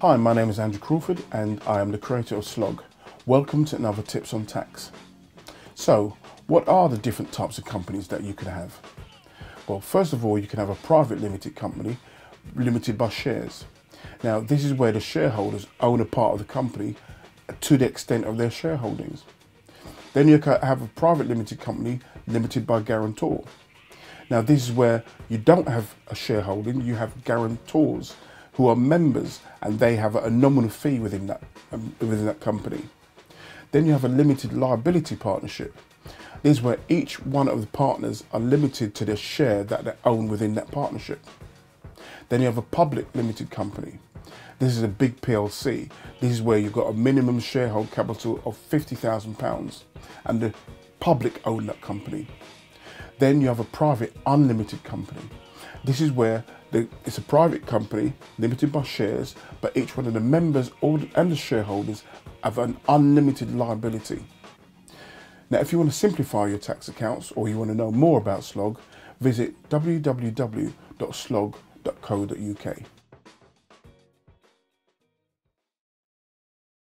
Hi, my name is Andrew Crawford and I am the creator of Zlogg. Welcome to another Tips on Tax. So, what are the different types of companies that you can have? Well, first of all, you can have a private limited company limited by shares. Now, this is where the shareholders own a part of the company to the extent of their shareholdings. Then you can have a private limited company limited by guarantor. Now, this is where you don't have a shareholding, you have guarantors who are members and they have a nominal fee within that, um, within that company. Then you have a limited liability partnership. This is where each one of the partners are limited to the share that they own within that partnership. Then you have a public limited company. This is a big PLC. This is where you've got a minimum sharehold capital of £50,000 and the public own that company. Then you have a private unlimited company. This is where the, it's a private company limited by shares, but each one of the members and the shareholders have an unlimited liability. Now, if you want to simplify your tax accounts or you want to know more about Zlogg, visit www.zlogg.co.uk.